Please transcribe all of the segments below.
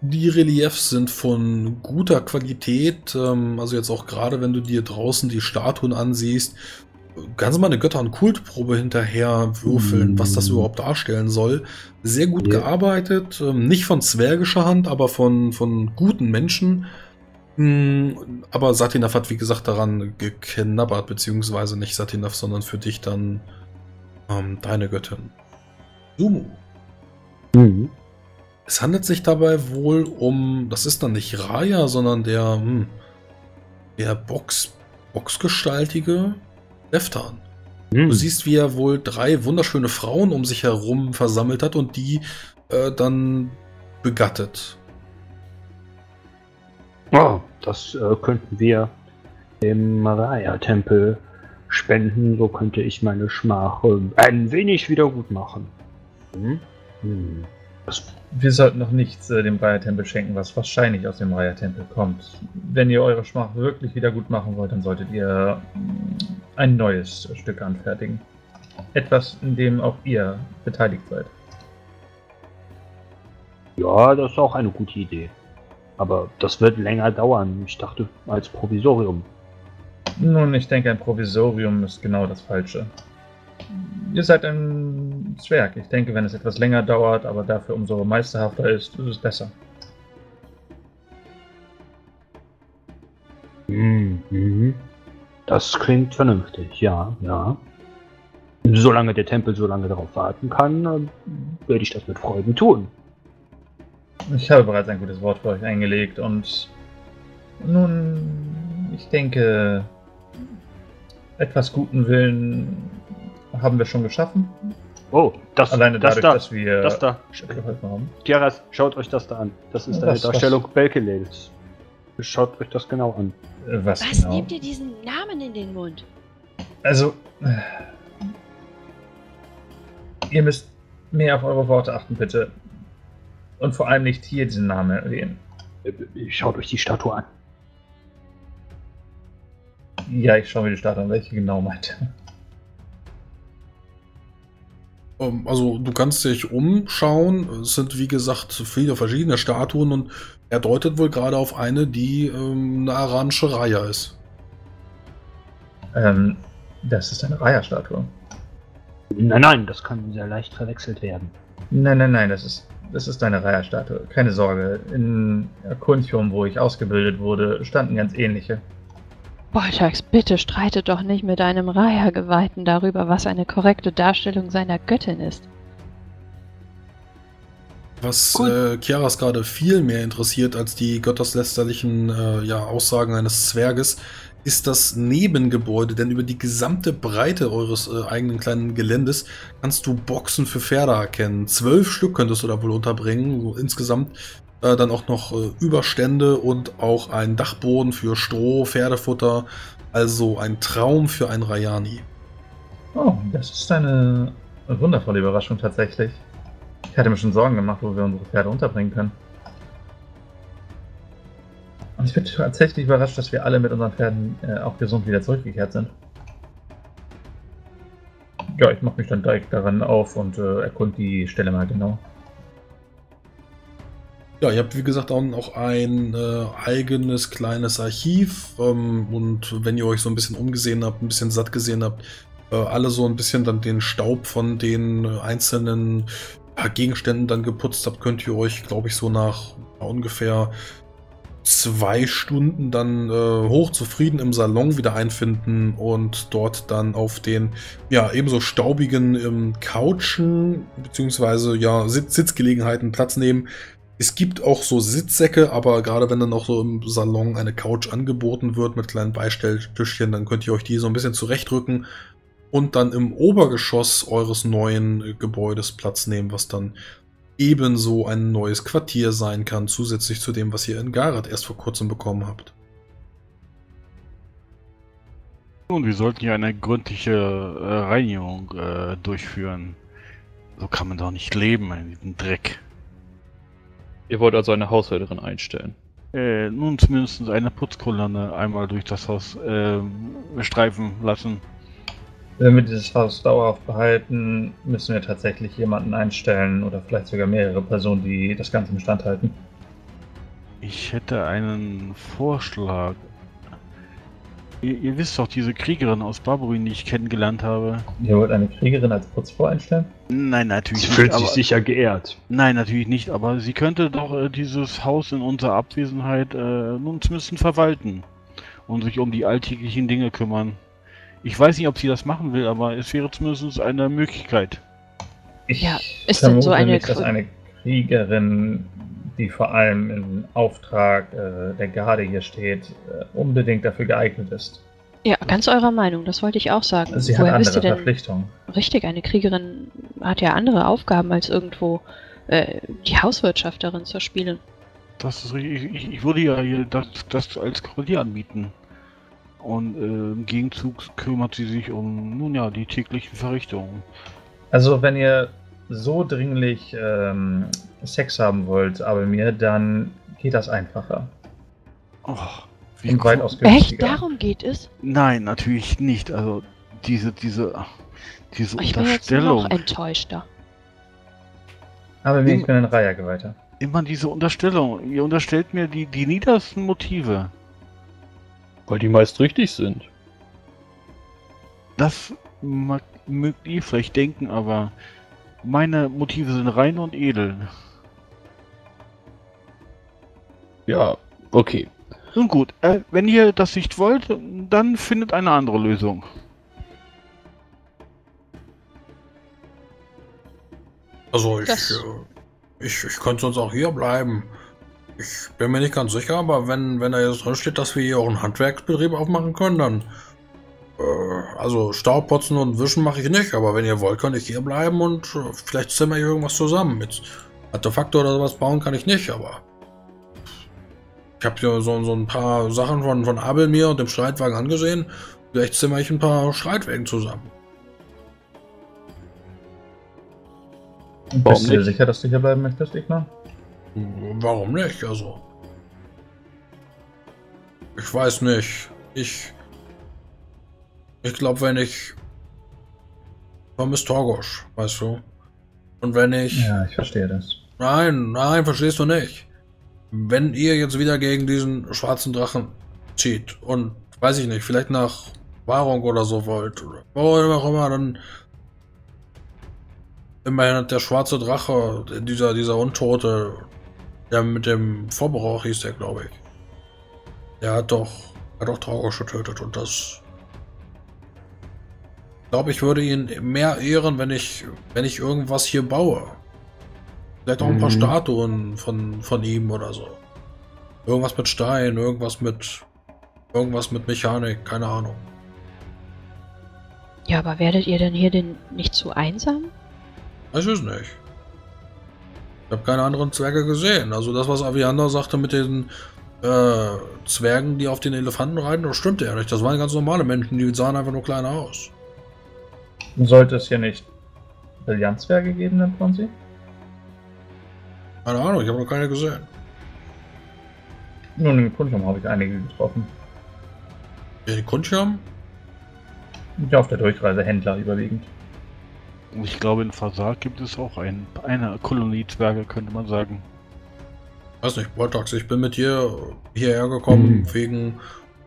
Die Reliefs sind von guter Qualität. Ähm, also jetzt auch gerade, wenn du dir draußen die Statuen ansiehst, kannst du mal eine Götter- und Kultprobe hinterher würfeln, mm. was das überhaupt darstellen soll. Sehr gut ja. gearbeitet. Ähm, nicht von zwergischer Hand, aber von, von guten Menschen. Mm, aber Satinaf hat, wie gesagt, daran geknabbert, beziehungsweise nicht Satinaf, sondern für dich dann ähm, deine Göttin. Sumu. Mhm. Es handelt sich dabei wohl um, das ist dann nicht Raya, sondern der, hm, der Box, Boxgestaltige Leftan. Mhm. Du siehst, wie er wohl drei wunderschöne Frauen um sich herum versammelt hat und die äh, dann begattet. Oh, das äh, könnten wir im Raya-Tempel spenden. So könnte ich meine Schmach äh, ein wenig wieder gut machen. Hm? Hm. Wir sollten noch nichts äh, dem Raya-Tempel schenken, was wahrscheinlich aus dem Raya-Tempel kommt. Wenn ihr eure Schmach wirklich wieder gut machen wollt, dann solltet ihr mm, ein neues Stück anfertigen. Etwas, in dem auch ihr beteiligt seid. Ja, das ist auch eine gute Idee. Aber das wird länger dauern. Ich dachte, als Provisorium. Nun, ich denke, ein Provisorium ist genau das Falsche. Ihr seid ein Zwerg. Ich denke, wenn es etwas länger dauert, aber dafür umso meisterhafter ist, ist es besser. Mhm. Das klingt vernünftig, ja, ja. Solange der Tempel so lange darauf warten kann, äh, werde ich das mit Freuden tun. Ich habe bereits ein gutes Wort für euch eingelegt und nun, ich denke, etwas guten Willen haben wir schon geschaffen. Oh, das, Alleine das dadurch, da, dass wir das da. haben. Tiaras, schaut euch das da an. Das ist eine Darstellung Belkelels. Schaut euch das genau an. Äh, was, was genau? nehmt ihr diesen Namen in den Mund? Also, ihr müsst mehr auf eure Worte achten, bitte. Und vor allem nicht hier diesen Namen erwähnen. Äh, schaut euch die Statue an. Ja, ich schaue mir die Statue an, welche genau meint. Ähm, also du kannst dich umschauen. Es sind wie gesagt viele verschiedene Statuen und er deutet wohl gerade auf eine, die ähm, eine aranische Raya ist. Ähm, das ist eine Raya-Statue. Nein, nein, das kann sehr leicht verwechselt werden. Nein, nein, nein, das ist, das ist eine Raya-Statue. Keine Sorge. In Kuntium, wo ich ausgebildet wurde, standen ganz ähnliche. Boltax, bitte streite doch nicht mit einem Raya-Geweihten darüber, was eine korrekte Darstellung seiner Göttin ist. Was äh, Chiaras gerade viel mehr interessiert als die gotteslästerlichen äh, ja, Aussagen eines Zwerges, ist das Nebengebäude, denn über die gesamte Breite eures äh, eigenen kleinen Geländes kannst du Boxen für Pferde erkennen. Zwölf Stück könntest du da wohl unterbringen. So insgesamt äh, dann auch noch äh, Überstände und auch ein Dachboden für Stroh, Pferdefutter. Also ein Traum für ein Rayani. Oh, das ist eine wundervolle Überraschung tatsächlich. Ich hatte mir schon Sorgen gemacht, wo wir unsere Pferde unterbringen können. Und ich bin tatsächlich überrascht, dass wir alle mit unseren Pferden äh, auch gesund wieder zurückgekehrt sind. Ja, ich mache mich dann direkt daran auf und äh, erkund die Stelle mal genau. Ja, ihr habt wie gesagt auch ein äh, eigenes kleines Archiv ähm, und wenn ihr euch so ein bisschen umgesehen habt, ein bisschen satt gesehen habt, äh, alle so ein bisschen dann den Staub von den äh, einzelnen Gegenständen dann geputzt habt, könnt ihr euch, glaube ich, so nach ungefähr zwei Stunden dann äh, hochzufrieden im Salon wieder einfinden und dort dann auf den ja ebenso staubigen ähm, Couchen beziehungsweise ja Sitz Sitzgelegenheiten Platz nehmen, es gibt auch so Sitzsäcke, aber gerade wenn dann auch so im Salon eine Couch angeboten wird mit kleinen Beistelltischchen, dann könnt ihr euch die so ein bisschen zurechtrücken und dann im Obergeschoss eures neuen Gebäudes Platz nehmen, was dann ebenso ein neues Quartier sein kann, zusätzlich zu dem, was ihr in Garat erst vor kurzem bekommen habt. Und wir sollten ja eine gründliche äh, Reinigung äh, durchführen. So kann man doch nicht leben in diesem Dreck. Ihr wollt also eine Haushälterin einstellen? Äh, nun zumindest eine Putzkolonne einmal durch das Haus äh, streifen lassen. Wenn wir dieses Haus dauerhaft behalten, müssen wir tatsächlich jemanden einstellen oder vielleicht sogar mehrere Personen, die das Ganze im Stand halten. Ich hätte einen Vorschlag. Ihr, ihr wisst doch, diese Kriegerin aus Barbarin, die ich kennengelernt habe. Ihr wollt eine Kriegerin als Putzfrau einstellen? Nein, natürlich Sie nicht. fühlt aber, sich sicher geehrt. Nein, natürlich nicht, aber sie könnte doch äh, dieses Haus in unserer Abwesenheit äh, nun zumindest verwalten und sich um die alltäglichen Dinge kümmern. Ich weiß nicht, ob sie das machen will, aber es wäre zumindest eine Möglichkeit. Ich Ja, ist denn so eine nicht, dass eine Kriegerin, die vor allem im Auftrag äh, der Garde hier steht, äh, unbedingt dafür geeignet ist. Ja, ganz eurer Meinung, das wollte ich auch sagen. Sie hat Woher wisst andere ihr denn? Verpflichtungen. Richtig, eine Kriegerin hat ja andere Aufgaben, als irgendwo äh, die Hauswirtschafterin zu spielen. Das ist richtig. Ich, ich würde ja hier das, das als Korrelier anbieten. Und äh, im Gegenzug kümmert sie sich um, nun ja, die täglichen Verrichtungen. Also, wenn ihr so dringlich ähm, Sex haben wollt, aber mir, dann geht das einfacher. Oh, wie Und weitaus Echt? Darum geht es? Nein, natürlich nicht. Also diese, diese, diese Ich bin jetzt noch Unterstellung. enttäuschter. Aber mir, ich bin ein Reihergeweihter. Immer diese Unterstellung. Ihr unterstellt mir die, die niedersten Motive. Weil die meist richtig sind. Das mag, mögt ihr vielleicht denken, aber meine Motive sind rein und edel. Ja, okay. Nun gut, äh, wenn ihr das nicht wollt, dann findet eine andere Lösung. Also ich, Das- äh, ich, ich könnte sonst auch hier bleiben. Ich bin mir nicht ganz sicher, aber wenn, wenn da jetzt drin steht, dass wir hier auch einen Handwerksbetrieb aufmachen können, dann. Also Staubputzen und Wischen mache ich nicht, aber wenn ihr wollt, kann ich hier bleiben und äh, vielleicht zimmer ich irgendwas zusammen. Mit Artefakte oder sowas bauen kann ich nicht, aber. Ich habe hier so, so ein paar Sachen von, von Abel mir und dem Streitwagen angesehen. Vielleicht zimmer ich ein paar Streitwagen zusammen. Warum Bist du dir sicher, dass du hier bleiben möchtest, Ignar? Warum nicht? Also. Ich weiß nicht. Ich. Ich glaube, wenn ich. Vermisst Torgosch, weißt du? Und wenn ich. Ja, ich verstehe das. Nein, nein, verstehst du nicht. Wenn ihr jetzt wieder gegen diesen schwarzen Drachen zieht und, weiß ich nicht, vielleicht nach Wahrung oder so wollt, oder wo auch immer, dann. Immerhin hat der schwarze Drache, dieser, dieser Untote, der mit dem Vorbrauch hieß der, glaube ich. Der hat doch, hat doch Traugos getötet und das. Ich glaube, ich würde ihn mehr ehren, wenn ich, wenn ich irgendwas hier baue. Vielleicht auch ein paar Mhm. Statuen von, von ihm oder so. Irgendwas mit Stein, irgendwas mit. Irgendwas mit Mechanik, keine Ahnung. Ja, aber werdet ihr denn hier denn nicht zu einsam? Ich weiß nicht. Ich habe keine anderen Zwerge gesehen. Also das, was Aviander sagte mit den äh, Zwergen, die auf den Elefanten reiten, das stimmte ja nicht. Das waren ganz normale Menschen, die sahen einfach nur kleiner aus. Sollte es hier nicht Brillanzwerke geben, nennt man sie? Keine Ahnung, ich habe noch keine gesehen. Nun, im Kunstraum habe ich einige getroffen. Den Kunscham? Ja, auf der Durchreise Händler überwiegend. Und ich glaube, in Fasad gibt es auch ein, eine Kolonie Zwerge, könnte man sagen. Weiß nicht, Boltax, ich bin mit dir hierher gekommen Hm. wegen,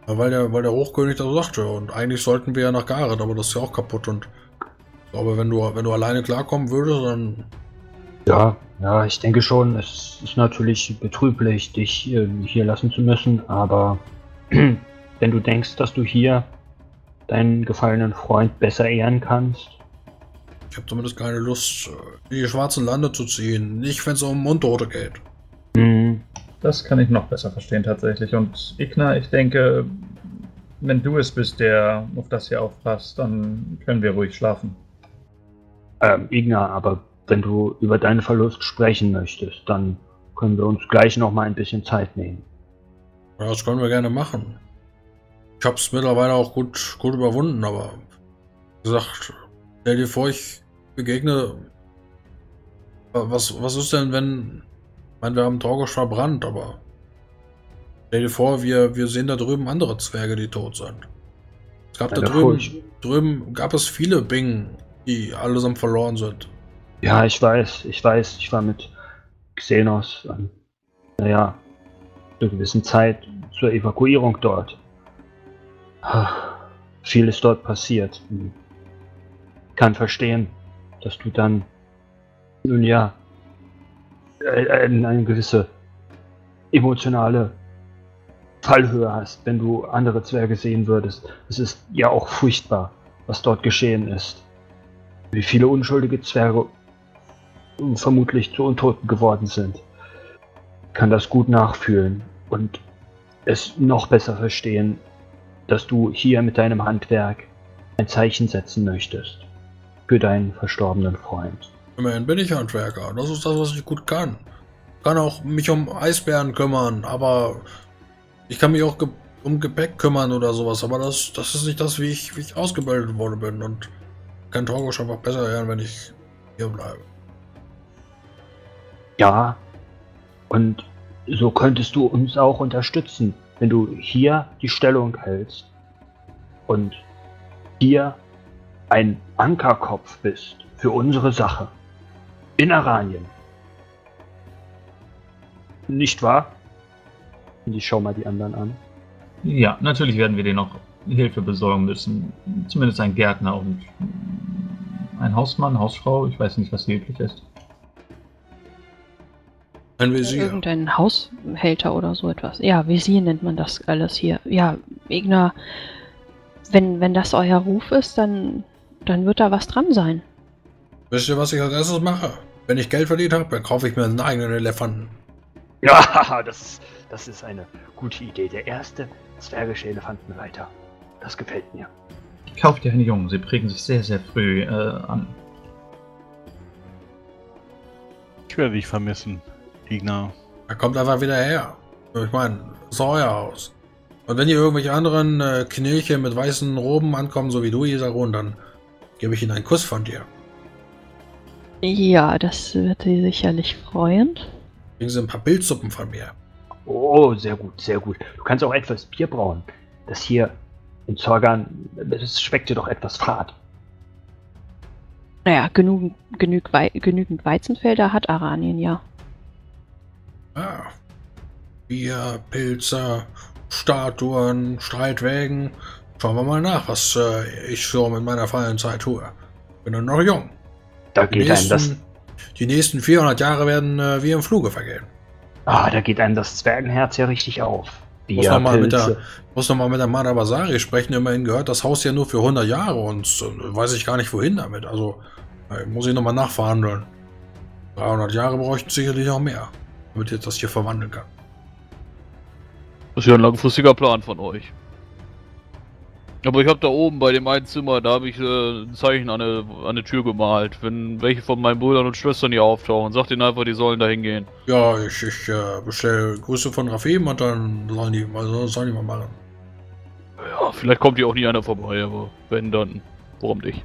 weil der, weil der Hochkönig das sagte. Und eigentlich sollten wir ja nach Gareth, aber das ist ja auch kaputt. Und glaube, wenn du, wenn du alleine klarkommen würdest, dann Ja, ja, ich denke schon, es ist natürlich betrüblich, dich äh, hier lassen zu müssen, aber wenn du denkst, dass du hier deinen gefallenen Freund besser ehren kannst, ich habe zumindest keine Lust, äh, in die schwarzen Lande zu ziehen. Nicht, wenn es um Untote geht. hm, Das kann ich noch besser verstehen tatsächlich. Und Igna, ich denke, wenn du es bist, der auf das hier aufpasst, dann können wir ruhig schlafen. Ähm, Igna, aber wenn du über deinen Verlust sprechen möchtest, dann können wir uns gleich noch mal ein bisschen Zeit nehmen. Ja, das können wir gerne machen. Ich habe es mittlerweile auch gut, gut überwunden, aber wie gesagt, stell dir vor, ich begegne. Was, was ist denn, wenn. Ich meine, wir haben Torgosch verbrannt, aber. Stell dir vor, wir, wir sehen da drüben andere Zwerge, die tot sind. Es gab Ja, da drüben, drüben gab es viele Bing, die allesamt verloren sind. Ja, ich weiß, ich weiß, ich war mit Xenos. Ähm, naja, einer gewissen Zeit zur Evakuierung dort. Ach, viel ist dort passiert. Hm. Kann verstehen, dass du dann, nun ja, eine gewisse emotionale Fallhöhe hast, wenn du andere Zwerge sehen würdest. Es ist ja auch furchtbar, was dort geschehen ist. Wie viele unschuldige Zwerge vermutlich zu Untoten geworden sind. Kann das gut nachfühlen und es noch besser verstehen, dass du hier mit deinem Handwerk ein Zeichen setzen möchtest für deinen verstorbenen Freund. Immerhin bin ich Handwerker. Das ist das, was ich gut kann. Kann auch mich um Eisbären kümmern, aber ich kann mich auch ge um Gepäck kümmern oder sowas. Aber das, das ist nicht das, wie ich, wie ich ausgebildet worden bin. Und kann Torgosch einfach besser werden, wenn ich hier bleibe. Ja, und so könntest du uns auch unterstützen, wenn du hier die Stellung hältst und hier ein Ankerkopf bist für unsere Sache. In Aranien. Nicht wahr? Und ich schau mal die anderen an. Ja, natürlich werden wir dir noch Hilfe besorgen müssen. Zumindest ein Gärtner und ein Hausmann, Hausfrau. Ich weiß nicht, was hier üblich ist. Ein Visier. Irgendein Haushälter oder so etwas. Ja, Visier nennt man das alles hier. Ja, Igna, wenn, wenn das euer Ruf ist, dann, dann wird da was dran sein. Wisst ihr, was ich als erstes mache? Wenn ich Geld verdient habe, dann kaufe ich mir einen eigenen Elefanten. Ja, das, das ist eine gute Idee. Der erste zwergische Elefantenreiter. Das gefällt mir. Kauft dir einen Jungen, sie prägen sich sehr, sehr früh äh, an. Ich werde dich vermissen, Igna. Er kommt einfach wieder her. Ich meine, das ist euer Haus. Und wenn hier irgendwelche anderen äh, Knilche mit weißen Roben ankommen, so wie du, Isarun, dann gebe ich ihnen einen Kuss von dir. Ja, das wird sie sicherlich freuen. Kriegen sie ein paar Bildsuppen von mir. Oh, sehr gut, sehr gut. Du kannst auch etwas Bier brauen. Das hier in Zorgan, das schmeckt dir doch etwas fad. Naja, genügend, genüg Wei genügend Weizenfelder hat Aranien ja. Ja. Bier, Pilze, Statuen, Streitwägen. Schauen wir mal nach, was äh, ich so mit meiner freien Zeit tue. Bin nur noch jung. Da Die geht einem das, nächsten, die nächsten 400 Jahre werden äh, wie im Fluge vergehen. ah, da geht einem das Zwergenherz ja richtig auf. Muss Bier, noch mal mit der, muss noch mal mit der Madabasari sprechen. Immerhin gehört das Haus ja nur für 100 Jahre und äh, weiß ich gar nicht wohin damit. Also äh, muss ich noch mal nachverhandeln. 300 Jahre bräuchten sicherlich auch mehr, damit ich das hier verwandeln kann. Das ist ja ein langfristiger Plan von euch. Aber ich habe da oben bei dem einen Zimmer, da habe ich äh, ein Zeichen an eine, an eine Tür gemalt. Wenn welche von meinen Brüdern und Schwestern hier auftauchen, sagt ihnen einfach, die sollen da hingehen. Ja, ich, ich äh, bestelle Grüße von Rafim und dann sollen die, also sollen die mal machen. Ja, vielleicht kommt hier auch nie einer vorbei, aber wenn, dann warum nicht?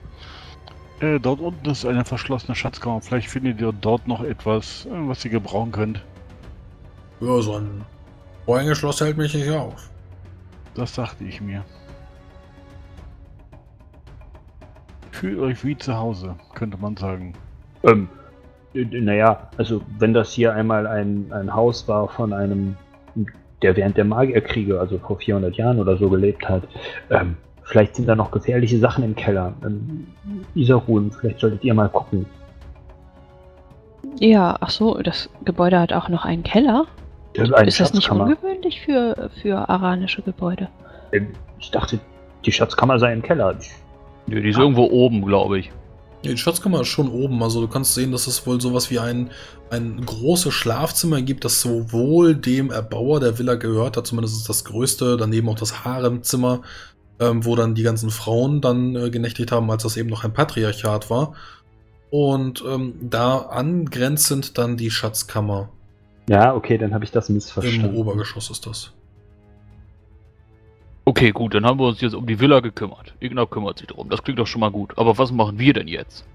Äh, dort unten ist eine verschlossene Schatzkammer. Vielleicht findet ihr dort noch etwas, äh, was ihr gebrauchen könnt. Ja, so ein Vorhängeschloss hält mich nicht auf. Das dachte ich mir. Fühlt euch wie zu Hause, könnte man sagen. Ähm, äh, naja, also wenn das hier einmal ein, ein Haus war von einem, der während der Magierkriege, also vor 400 Jahren oder so gelebt hat, ähm, vielleicht sind da noch gefährliche Sachen im Keller. Ähm, Isarun, vielleicht solltet ihr mal gucken. Ja, ach so, das Gebäude hat auch noch einen Keller. Das eine ist das nicht ungewöhnlich für, für aranische Gebäude? Ähm, Ich dachte, die Schatzkammer sei im Keller. Nö, die ist irgendwo oben, glaube ich. Ja, Die Schatzkammer ist schon oben, also du kannst sehen, dass es wohl sowas wie ein, ein großes Schlafzimmer gibt, das sowohl dem Erbauer der Villa gehört hat, zumindest ist das größte, daneben auch das Haremzimmer, ähm, wo dann die ganzen Frauen dann äh, genächtigt haben, als das eben noch ein Patriarchat war. Und ähm, da angrenzend dann die Schatzkammer. Ja, okay, dann habe ich das Im missverstanden. Obergeschoss ist das. Okay, gut, dann haben wir uns jetzt um die Villa gekümmert. Igna kümmert sich darum. Das klingt doch schon mal gut. Aber was machen wir denn jetzt?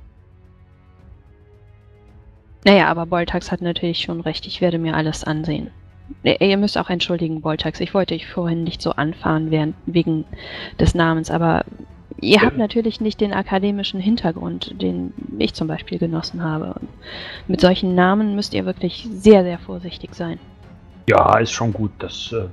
Naja, aber Boltax hat natürlich schon recht. Ich werde mir alles ansehen. Ihr müsst auch entschuldigen, Boltax. Ich wollte euch vorhin nicht so anfahren während, wegen des Namens, aber ihr habt natürlich nicht den akademischen Hintergrund, den ich zum Beispiel genossen habe. Und mit solchen Namen müsst ihr wirklich sehr, sehr vorsichtig sein. Ja, ist schon gut. Das äh,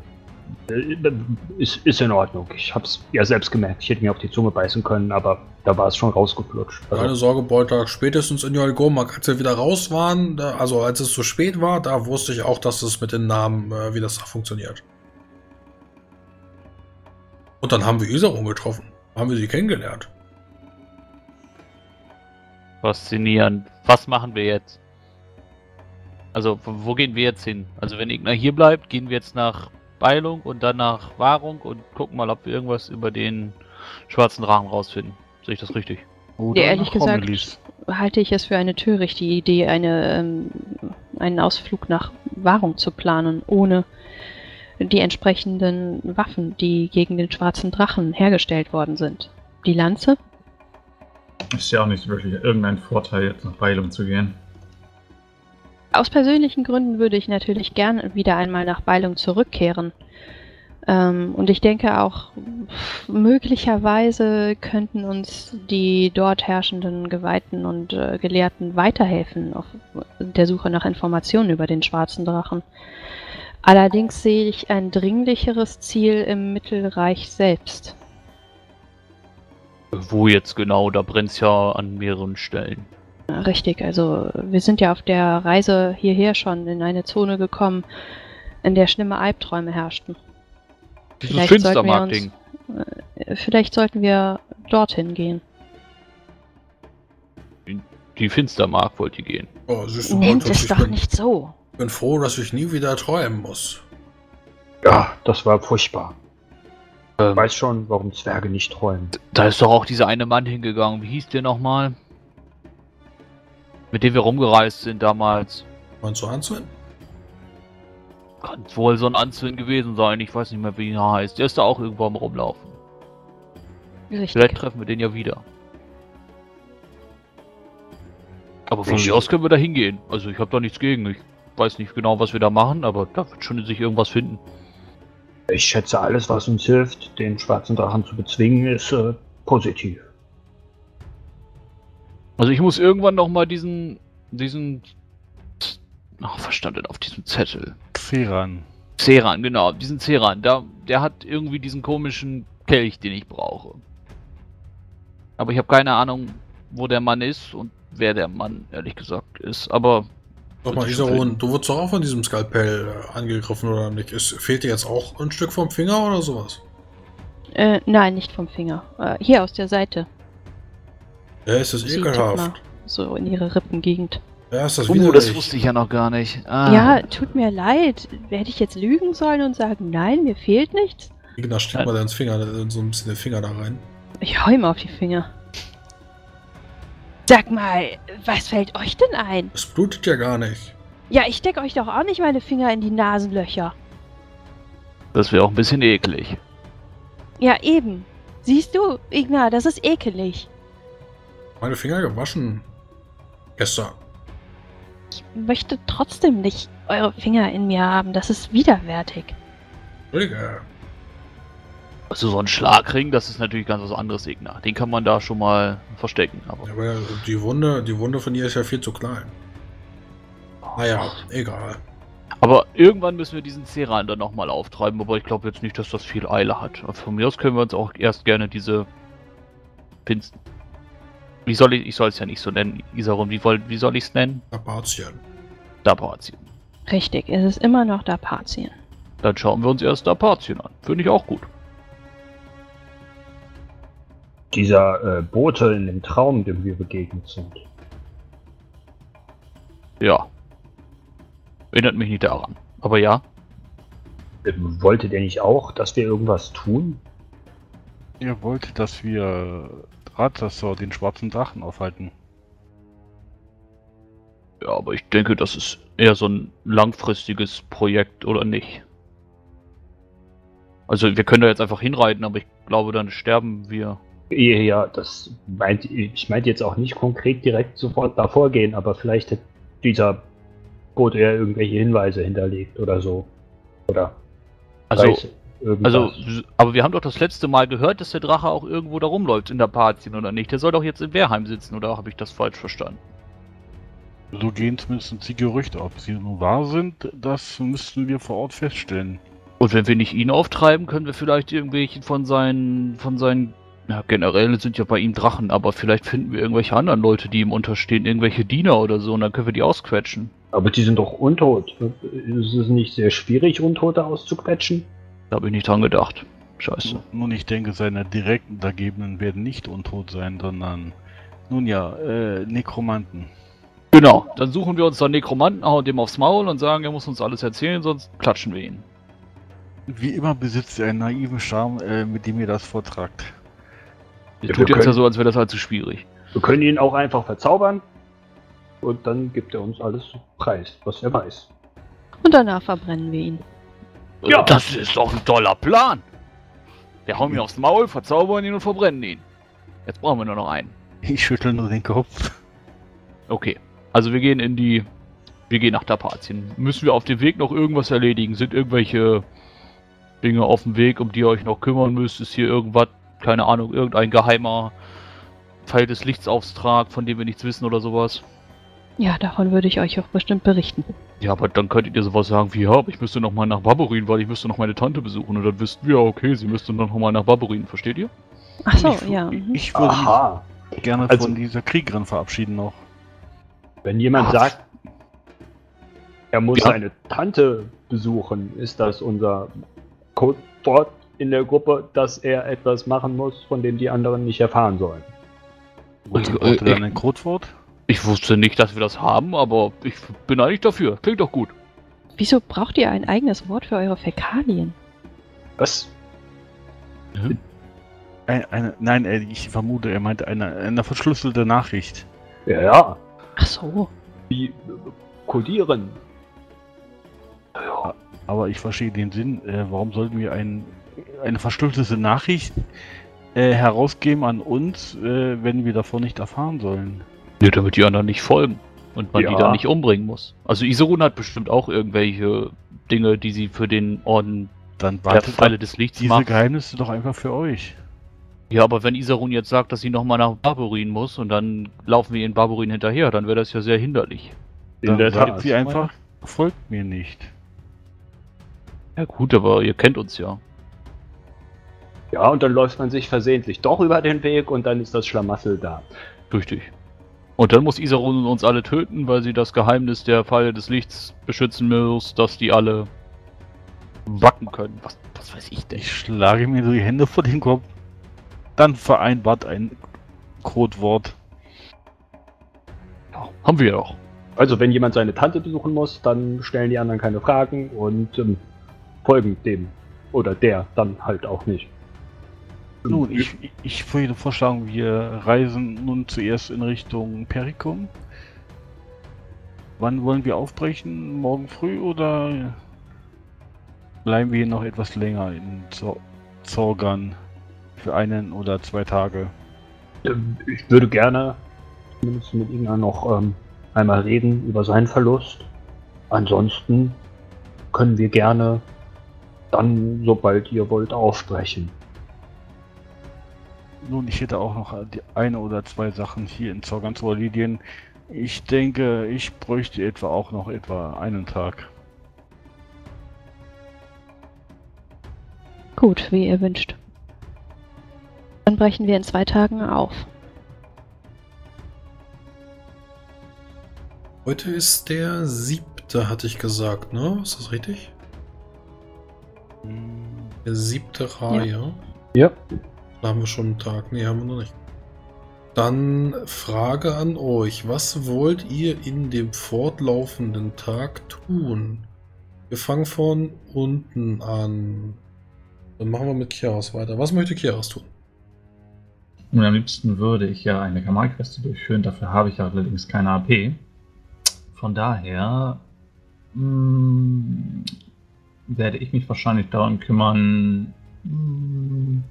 ist, ist in Ordnung. Ich hab's ja selbst gemerkt. Ich hätte mir auf die Zunge beißen können, aber da war es schon rausgeflutscht. Also, Keine Sorge, Beutag, spätestens in Jolgormak, als wir wieder raus waren, da, also als es zu spät war, da wusste ich auch, dass es mit den Namen, äh, wie das da funktioniert. Und dann haben wir Iserung getroffen. Haben wir sie kennengelernt. Faszinierend. Was machen wir jetzt? Also, wo wo gehen wir jetzt hin? Also, wenn Igna hier bleibt, gehen wir jetzt nach Beilung und dann nach Wahrung und gucken mal, ob wir irgendwas über den schwarzen Drachen rausfinden. Sehe ich das richtig? Oder Ja, ehrlich gesagt, Romilys. halte ich es für eine törichte Idee, eine, ähm, einen Ausflug nach Wahrung zu planen, ohne die entsprechenden Waffen, die gegen den schwarzen Drachen hergestellt worden sind. Die Lanze? Ist ja auch nicht wirklich irgendein Vorteil, jetzt nach Beilung zu gehen. Aus persönlichen Gründen würde ich natürlich gern wieder einmal nach Beilung zurückkehren. Ähm, und ich denke auch, möglicherweise könnten uns die dort herrschenden Geweihten und äh, Gelehrten weiterhelfen auf der Suche nach Informationen über den schwarzen Drachen. Allerdings sehe ich ein dringlicheres Ziel im Mittelreich selbst. Wo jetzt genau? Da brennt's ja an mehreren Stellen. Richtig, also wir sind ja auf der Reise hierher schon in eine Zone gekommen, in der schlimme Albträume herrschten. Dieses Vielleicht sollten wir Finstermarkt-Ding. Äh, Vielleicht sollten wir dorthin gehen. Die Finstermark wollt ihr gehen. Oh, du, Nennt Beutag, es ich doch bin, nicht so. bin froh, dass ich nie wieder träumen muss. ja, das war furchtbar. Ich Ähm, weiß schon, warum Zwerge nicht träumen. da ist doch auch dieser eine Mann hingegangen. Wie hieß der nochmal? Mit dem wir rumgereist sind damals. Meinst du Anzwin? Kann wohl so ein Anzwin gewesen sein. Ich weiß nicht mehr, wie er heißt. Der ist da auch irgendwo am Rumlaufen. Vielleicht Richtig. treffen wir den ja wieder. Aber von mir aus können wir da hingehen. Also ich habe da nichts gegen. Ich weiß nicht genau, was wir da machen, aber da wird schon sich irgendwas finden. Ich schätze, alles, was uns hilft, den schwarzen Drachen zu bezwingen, ist äh, positiv. Also ich muss irgendwann noch mal diesen, diesen, ach, was stand denn auf diesem Zettel? Xeran. Ceran, genau, diesen Ceran. Da, der hat irgendwie diesen komischen Kelch, den ich brauche. Aber ich habe keine Ahnung, wo der Mann ist und wer der Mann, ehrlich gesagt, ist. Aber Sag mal, Isaron, du wurdest doch auch von diesem Skalpell angegriffen, oder nicht? Ist, fehlt dir jetzt auch ein Stück vom Finger oder sowas? Äh, nein, nicht vom Finger. Äh, hier aus der Seite. Ja, ist das Sie ekelhaft. So in ihre Rippengegend. Ja, ist das uh, widerlich. das wusste ich ja noch gar nicht. Ah. Ja, tut mir leid. Hätte ich jetzt lügen sollen und sagen, nein, mir fehlt nichts? Igna, steck mal deinen Finger, äh, so ein bisschen den Finger da rein. Ich hau ihm auf die Finger. Sag mal, was fällt euch denn ein? Es blutet ja gar nicht. Ja, ich steck euch doch auch nicht meine Finger in die Nasenlöcher. Das wäre auch ein bisschen eklig. Ja, eben. Siehst du, Igna, das ist ekelig. Meine Finger gewaschen. Gestern. Ich möchte trotzdem nicht eure Finger in mir haben. Das ist widerwärtig. Entschuldige. Also so ein Schlagring, das ist natürlich ganz was anderes, Igna. Den kann man da schon mal verstecken. Aber Ja, Aber die Wunde, die Wunde von ihr ist ja viel zu klein. Naja, egal. Aber irgendwann müssen wir diesen Ceran dann nochmal auftreiben, aber ich glaube jetzt nicht, dass das viel Eile hat. Von mir aus können wir uns auch erst gerne diese Pinst. Wie soll ich, ich soll es ja nicht so nennen, Isarum, wie, wie soll ich es nennen? Apatien. Dapazien. Richtig, es ist immer noch Dapazien. Dann schauen wir uns erst Dapazien an. Finde ich auch gut. Dieser äh, Bote in dem Traum, dem wir begegnet sind. Ja. Erinnert mich nicht daran. Aber ja. äh, Wollte der nicht auch, dass wir irgendwas tun? Ihr wolltet, dass wir Drahtsassor, den schwarzen Drachen, aufhalten. Ja, aber ich denke, das ist eher so ein langfristiges Projekt, oder nicht? Also wir können da jetzt einfach hinreiten, aber ich glaube, dann sterben wir. Ja, ja, das meint, ich meinte jetzt auch nicht konkret direkt sofort davor gehen, aber vielleicht hat dieser Bote ja irgendwelche Hinweise hinterlegt oder so. Oder Also, weiß irgendwas. also, aber wir haben doch das letzte Mal gehört, dass der Drache auch irgendwo da rumläuft in der Patien, oder nicht? Der soll doch jetzt in Wehrheim sitzen, oder habe ich das falsch verstanden? So gehen zumindest die Gerüchte. Ob sie nun wahr sind, das müssten wir vor Ort feststellen. Und wenn wir nicht ihn auftreiben, können wir vielleicht irgendwelche von seinen, von seinen, ja, generell sind ja bei ihm Drachen, aber vielleicht finden wir irgendwelche anderen Leute, die ihm unterstehen, irgendwelche Diener oder so, und dann können wir die ausquetschen. Aber die sind doch untot. Ist es nicht sehr schwierig, Untote auszuquetschen? Da habe ich nicht dran gedacht. Scheiße. Nun, ich denke, seine direkten Untergebenen werden nicht untot sein, sondern, nun ja, äh, Nekromanten. Genau, dann suchen wir uns dann Nekromanten, hauen dem aufs Maul und sagen, er muss uns alles erzählen, sonst klatschen wir ihn. Wie immer besitzt er einen naiven Charme, äh, mit dem ihr das vortragt. Ihr Ja, tut wir jetzt ja können- so, als wäre das halt zu schwierig. Wir können ihn auch einfach verzaubern. Und dann gibt er uns alles preis, was er weiß. Und danach verbrennen wir ihn. Ja. Das ist doch ein toller Plan. Wir hauen ihn aufs Maul, verzaubern ihn und verbrennen ihn. Jetzt brauchen wir nur noch einen. Ich schüttel nur den Kopf. Okay, also wir gehen in die... Wir gehen nach Tapazien. Müssen wir auf dem Weg noch irgendwas erledigen? Sind irgendwelche Dinge auf dem Weg, um die ihr euch noch kümmern müsst? Ist hier irgendwas, keine Ahnung, irgendein geheimer Pfeil des Lichtsauftrag, von dem wir nichts wissen oder sowas? Ja, davon würde ich euch auch bestimmt berichten. Ja, aber dann könntet ihr sowas sagen wie, ja, aber ich müsste noch mal nach Barbarin, weil ich müsste noch meine Tante besuchen. Und dann wüssten wir, okay, sie müsste dann noch mal nach Barbarin, versteht ihr? Ach so, ich, ja. mhm. Ich würde Aha. mich gerne Also- von dieser Kriegerin verabschieden noch. Wenn jemand Ach. sagt, er muss Ja. seine Tante besuchen, ist das unser Codewort in der Gruppe, dass er etwas machen muss, von dem die anderen nicht erfahren sollen. Wozu äh, braucht er dann äh, ein Codewort? Ich wusste nicht, dass wir das haben, aber ich bin eigentlich dafür. Klingt doch gut. Wieso braucht ihr ein eigenes Wort für eure Fäkalien? Was? Ein, eine, nein, äh, ich vermute, er meinte eine, eine verschlüsselte Nachricht. Ja, ja. Ach so. Wie äh, codieren. Aber ich verstehe den Sinn. Äh, warum sollten wir ein, eine verschlüsselte Nachricht äh, herausgeben an uns, äh, wenn wir davon nicht erfahren sollen? Ja, damit die anderen nicht folgen. Und man die Ja. dann nicht umbringen muss. Also Iserun hat bestimmt auch irgendwelche Dinge, die sie für den Orden Dann der Pfeile des Lichts diese macht. Geheimnisse doch einfach für euch. Ja, aber wenn Iserun jetzt sagt, dass sie nochmal nach Barbarin muss und dann laufen wir in Barbarin hinterher, dann wäre das ja sehr hinderlich. In Dann der sagt Tat. sie einfach, folgt mir nicht. Ja gut, aber ihr kennt uns ja. Ja, und dann läuft man sich versehentlich doch über den Weg und dann ist das Schlamassel da. Richtig. Und dann muss Iserun uns alle töten, weil sie das Geheimnis der Pfeile des Lichts beschützen muss, dass die alle wacken können. Was, was weiß ich denn? Ich schlage mir so die Hände vor den Kopf. Dann vereinbart ein Codewort. Ja, haben wir doch. Also, wenn jemand seine Tante besuchen muss, dann stellen die anderen keine Fragen und ähm, folgen dem. Oder der dann halt auch nicht. Nun, ich, ich würde vorschlagen, wir reisen nun zuerst in Richtung Perikum. Wann wollen wir aufbrechen? Morgen früh oder bleiben wir noch etwas länger in Zor Zorgan für einen oder zwei Tage? Ähm, Ich würde gerne zumindest mit dann noch ähm, einmal reden über seinen Verlust. Ansonsten können wir gerne dann, sobald ihr wollt, aufbrechen. Nun, ich hätte auch noch die eine oder zwei Sachen hier in Zorgan zu erledigen. Ich denke, ich bräuchte etwa auch noch etwa einen Tag. Gut, wie ihr wünscht. Dann brechen wir in zwei Tagen auf. Heute ist der siebte, hatte ich gesagt, ne? Ist das richtig? Hm, Der siebte Reihe. Ja. Da haben wir schon einen Tag. Nee, haben wir noch nicht. Dann Frage an euch. Was wollt ihr in dem fortlaufenden Tag tun? Wir fangen von unten an. Dann machen wir mit Chiaras weiter. Was möchte Chiaras tun? Und am liebsten würde ich ja eine Kamalqueste durchführen, dafür habe ich allerdings keine AP. Von daher mh, werde ich mich wahrscheinlich darum kümmern, mh,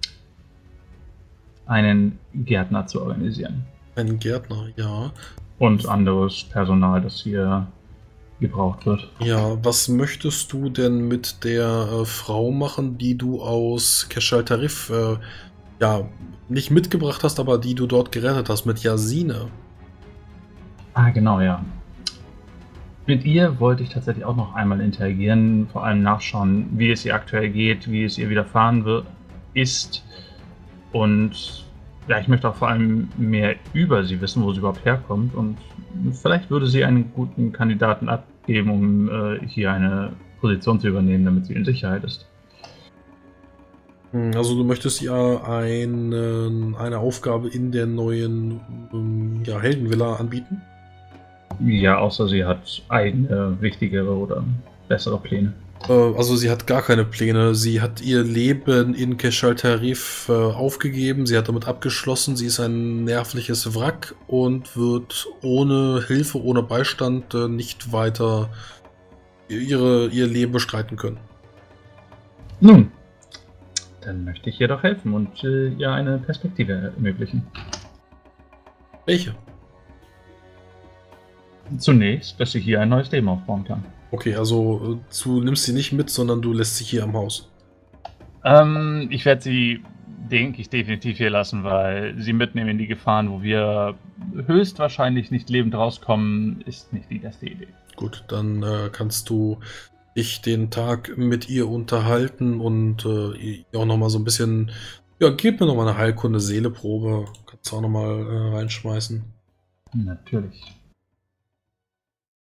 einen Gärtner zu organisieren. Ein Gärtner, ja. Und anderes Personal, das hier gebraucht wird. Ja, was möchtest du denn mit der äh, Frau machen, die du aus Keshal Tarif äh, ja nicht mitgebracht hast, aber die du dort gerettet hast mit Yasine? Ah, genau, ja. Mit ihr wollte ich tatsächlich auch noch einmal interagieren, vor allem nachschauen, wie es ihr aktuell geht, wie es ihr widerfahren wird, ist. Und ja, ich möchte auch vor allem mehr über sie wissen, wo sie überhaupt herkommt. Und vielleicht würde sie einen guten Kandidaten abgeben, um äh, hier eine Position zu übernehmen, damit sie in Sicherheit ist. Hm, Also du möchtest ihr eine, eine Aufgabe in der neuen ähm, ja, Heldenvilla anbieten? Ja, außer sie hat eigene, wichtigere oder bessere Pläne. Äh, Also sie hat gar keine Pläne. Sie hat ihr Leben in Keshal Tarif äh, aufgegeben. Sie hat damit abgeschlossen. Sie ist ein nervliches Wrack und wird ohne Hilfe, ohne Beistand äh, nicht weiter ihre, ihr Leben bestreiten können. Nun, dann möchte ich ihr doch helfen und äh, ihr eine Perspektive ermöglichen. Welche? Zunächst, dass sie hier ein neues Leben aufbauen kann. Okay, also du nimmst sie nicht mit, sondern du lässt sie hier am Haus. Ähm, ich werde sie, denke ich, definitiv hier lassen, weil sie mitnehmen in die Gefahren, wo wir höchstwahrscheinlich nicht lebend rauskommen, ist nicht die beste Idee. Gut, dann äh, kannst du dich den Tag mit ihr unterhalten und äh, ihr auch nochmal so ein bisschen. Ja, gib mir nochmal eine Heilkunde Seeleprobe. Kannst du auch nochmal äh, reinschmeißen. Natürlich.